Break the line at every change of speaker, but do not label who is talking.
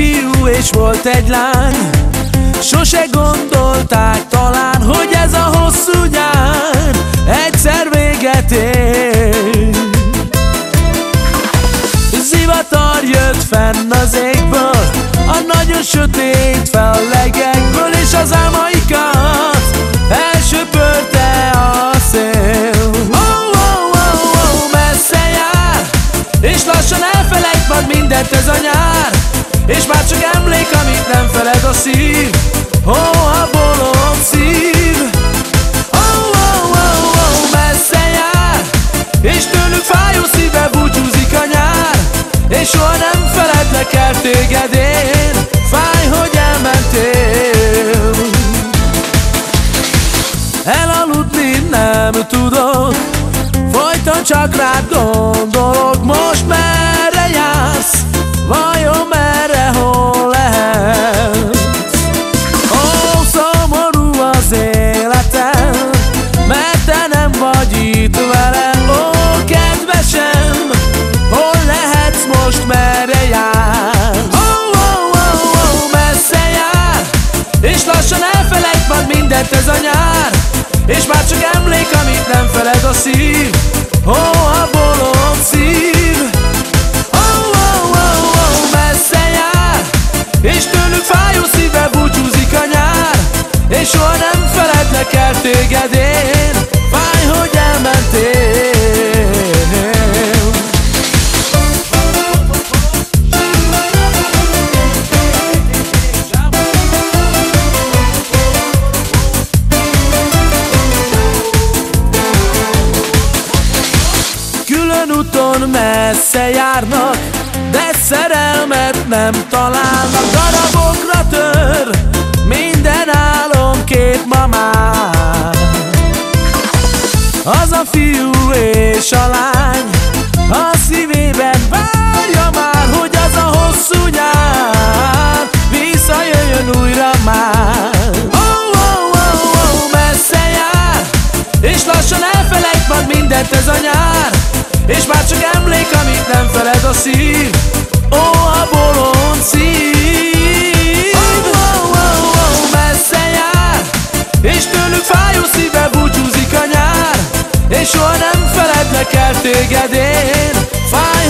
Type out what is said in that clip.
fiú és volt egy lány Sose gondolták talán, hogy ez a hosszú nyár Egyszer véget ér. Zivatar jött fenn az égből A nagyon sötét fellegekből És az álmaikat elsöpörte a szél. Oh, oh, oh, oh, messze jár És lassan elfelejt majd mindent ez a nyár És már csak emlék, amit nem feled a szív. Ó, oh, a bolond szív. Oh, oh, oh, oh, messze jár. És tőlük fájó szíve búcsúzik a nyár. És soha nem feledlek el téged én. Fáj, hogy elmentél. Elaludni nem tudok Folyton csak rád gondolok Most merre mindent ez a nyár És már csak emlék, amit nem feled a szív. Ó, a bolond szív. Ó, ó, ó, ó, messze jár És tőlük fájó szíve búcsúzik a nyár. És soha nem feledlek el téged én Fáj, hogy elmentél Külön úton messze járnak De szerelmet nem találnak. Darabokra tör minden álom két mamán Az a fiú és a lány A szívében várja már Hogy az a hosszú nyár Visszajöjjön újra már. Oh, oh, oh, oh, messze jár És lassan elfelejt majd mindent ez a nyár És már csak emlék, amit nem feled a szív. Ó, a bolond szív. Oh, oh, oh, oh, messze jár. És tőlük fájó szíve búcsúzik a nyár. És soha nem feledlek el téged én. Fáj,